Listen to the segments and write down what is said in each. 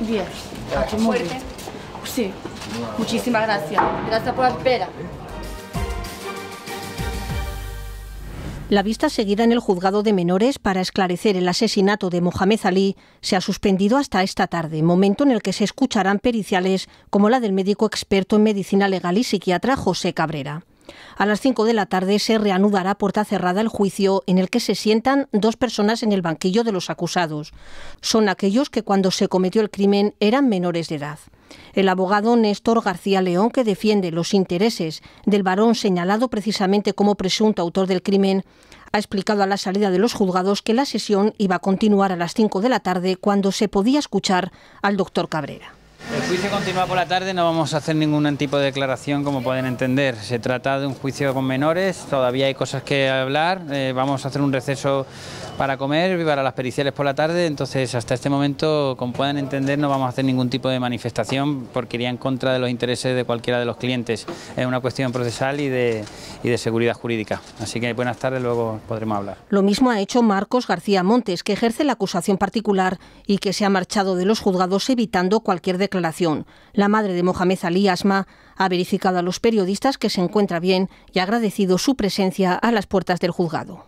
Bien, aquí muy bien. Sí, muchísimas gracias. Gracias por la espera. La vista seguida en el juzgado de menores para esclarecer el asesinato de Mohamed Ali se ha suspendido hasta esta tarde, momento en el que se escucharán periciales como la del médico experto en medicina legal y psiquiatra José Cabrera. A las 5 de la tarde se reanudará puerta cerrada el juicio en el que se sientan dos personas en el banquillo de los acusados. Son aquellos que cuando se cometió el crimen eran menores de edad. El abogado Néstor García León, que defiende los intereses del varón señalado precisamente como presunto autor del crimen, ha explicado a la salida de los juzgados que la sesión iba a continuar a las 5 de la tarde cuando se podía escuchar al doctor Cabrera. Juicio continúa por la tarde, no vamos a hacer ningún tipo de declaración como pueden entender. Se trata de un juicio con menores, todavía hay cosas que hablar, eh, vamos a hacer un receso para comer y para las periciales por la tarde, entonces hasta este momento, como puedan entender, no vamos a hacer ningún tipo de manifestación porque iría en contra de los intereses de cualquiera de los clientes. Es una cuestión procesal y de, y de seguridad jurídica. Así que buenas tardes, luego podremos hablar. Lo mismo ha hecho Marcos García Montes, que ejerce la acusación particular y que se ha marchado de los juzgados evitando cualquier declaración la madre de Mohamed Ali Asma ha verificado a los periodistas que se encuentra bien y ha agradecido su presencia a las puertas del juzgado.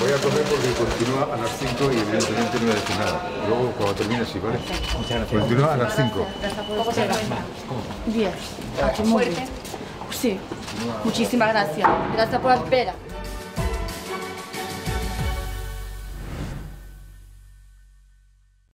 Voy a correr porque continúa a las 5 y evidentemente no he nada. Luego cuando termine sí, ¿vale? Continúa a las 5. Bien, aquí muy bien. Sí, muchísimas gracias. Gracias por la espera.